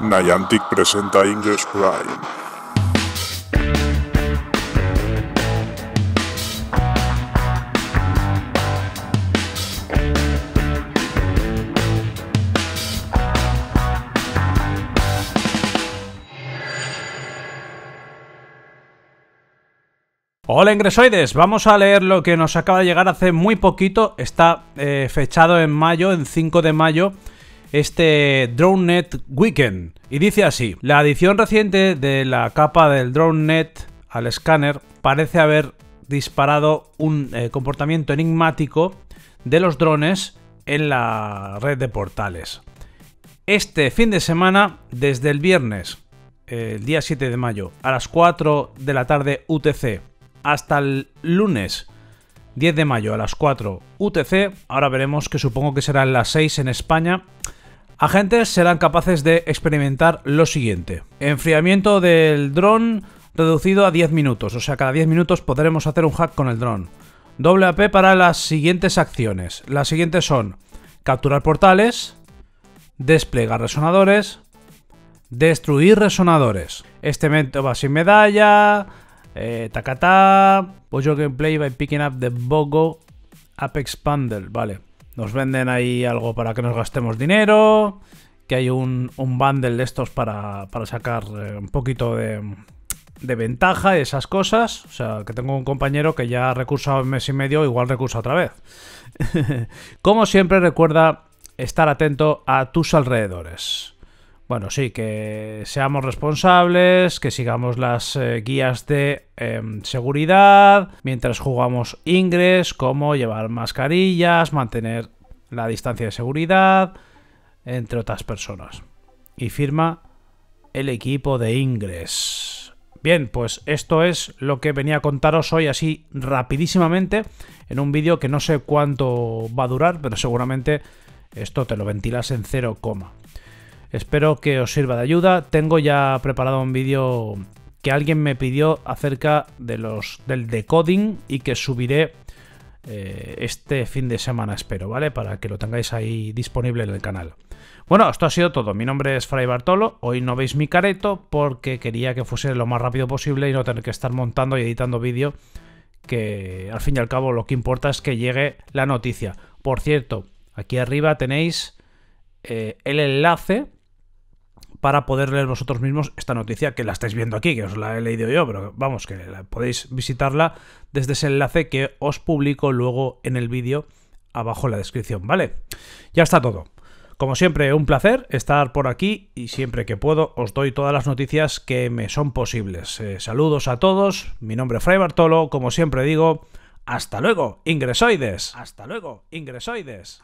Niantic presenta Ingress Prime. Hola ingresoides, vamos a leer lo que nos acaba de llegar hace muy poquito, está eh, fechado en mayo, en 5 de mayo, este DroneNet Weekend. Y dice así, la adición reciente de la capa del DroneNet al escáner parece haber disparado un eh, comportamiento enigmático de los drones en la red de portales. Este fin de semana, desde el viernes, el día 7 de mayo, a las 4 de la tarde UTC, hasta el lunes 10 de mayo a las 4 UTC, ahora veremos que supongo que serán las 6 en España, agentes serán capaces de experimentar lo siguiente. Enfriamiento del dron reducido a 10 minutos, o sea, cada 10 minutos podremos hacer un hack con el dron. Doble AP para las siguientes acciones. Las siguientes son capturar portales, desplegar resonadores, destruir resonadores. Este evento va sin medalla, eh, Takata, Bojo Gameplay by picking up the Bogo Apex Bundle. Vale, nos venden ahí algo para que nos gastemos dinero. Que hay un, un bundle de estos para, para sacar eh, un poquito de, de ventaja y esas cosas. O sea, que tengo un compañero que ya ha recursado un mes y medio, igual recursa otra vez. Como siempre, recuerda estar atento a tus alrededores. Bueno, sí, que seamos responsables, que sigamos las eh, guías de eh, seguridad mientras jugamos Ingress, como llevar mascarillas, mantener la distancia de seguridad, entre otras personas. Y firma el equipo de Ingress. Bien, pues esto es lo que venía a contaros hoy así rapidísimamente en un vídeo que no sé cuánto va a durar, pero seguramente esto te lo ventilas en 0, Espero que os sirva de ayuda. Tengo ya preparado un vídeo que alguien me pidió acerca del decoding y que subiré eh, este fin de semana, espero, ¿vale? Para que lo tengáis ahí disponible en el canal. Bueno, esto ha sido todo. Mi nombre es Fray Bartolo. Hoy no veis mi careto porque quería que fuese lo más rápido posible y no tener que estar montando y editando vídeo. Que al fin y al cabo lo que importa es que llegue la noticia. Por cierto, aquí arriba tenéis eh, el enlace para poder leer vosotros mismos esta noticia que la estáis viendo aquí, que os la he leído yo, pero vamos, que podéis visitarla desde ese enlace que os publico luego en el vídeo abajo en la descripción, ¿vale? Ya está todo. Como siempre, un placer estar por aquí y siempre que puedo os doy todas las noticias que me son posibles. Eh, saludos a todos, mi nombre es Fray Bartolo, como siempre digo, hasta luego, ingresoides. Hasta luego, ingresoides.